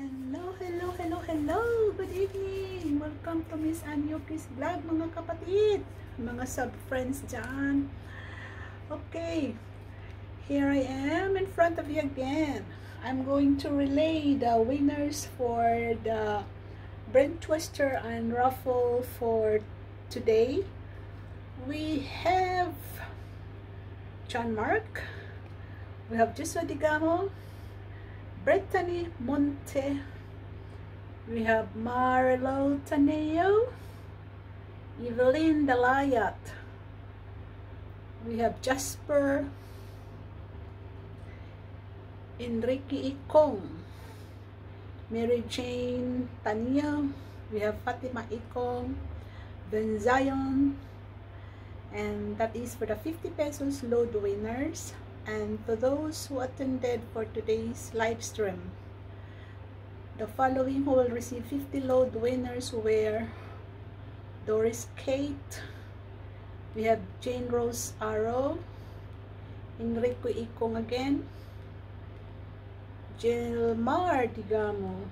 Hello, hello, hello, hello! Good evening! Welcome to Miss Anne UK's vlog mga kapatid! Mga sub-friends dyan. Okay, here I am in front of you again. I'm going to relay the winners for the Brain Twister and Raffle for today. We have John Mark. We have Joshua Digamo. Brittany Monte. We have Marlo Taneo. Evelyn Dalayat. We have Jasper. Enrique Ikong. Mary Jane Taneo. We have Fatima Ikong. Ben Zion. And that is for the 50 pesos load winners and to those who attended for today's live stream. The following who will receive 50 load winners were Doris Kate, we have Jane Rose Arrow, Enrico Ikong again, Gilmar Digamo,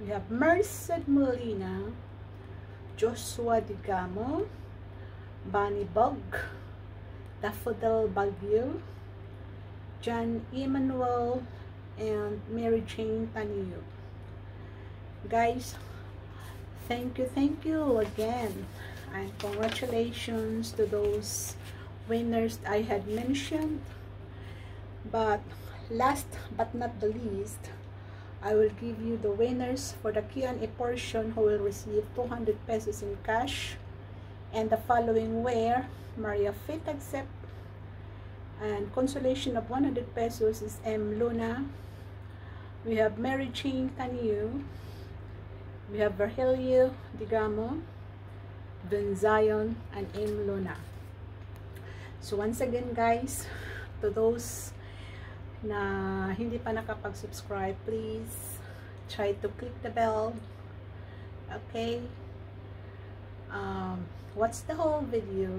we have Merced Molina, Joshua Digamo, Bunny Bug, Daffodil Bagyo, John Emmanuel, and Mary Jane Tanio. Guys, thank you, thank you again. And congratulations to those winners I had mentioned. But last but not the least, I will give you the winners for the Q&A portion who will receive 200 pesos in cash. And the following were Maria Fit Accept, and consolation of 100 pesos is M. Luna. We have Mary Jane Taniu. We have Virgilio Digamo, Ben Zion, and M. Luna. So once again guys, to those na hindi pa nakapag-subscribe, please try to click the bell. Okay? Um, watch the whole video.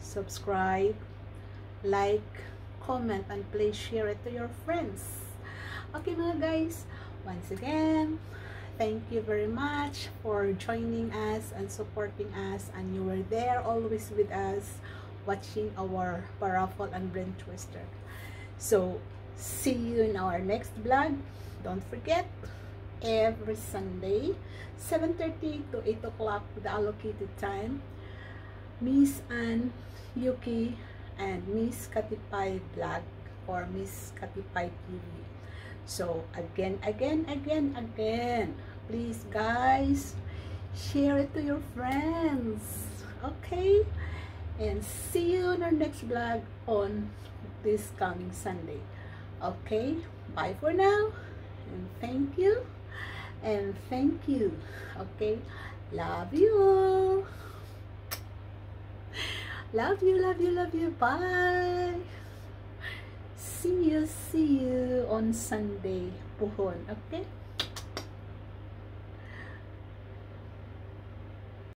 Subscribe like, comment, and please share it to your friends. Okay mga guys, once again, thank you very much for joining us and supporting us and you were there always with us watching our paraffle and brain twister. So, see you in our next vlog. Don't forget, every Sunday, 7.30 to 8 o'clock the allocated time, Miss Anne UK, and Miss Katipay Vlog or Miss Katipay TV. So, again, again, again, again, please guys, share it to your friends. Okay? And see you in our next vlog on this coming Sunday. Okay? Bye for now. And thank you. And thank you. Okay? Love you all. Love you, love you, love you. Bye. See you, see you on Sunday. Puhon. Okay?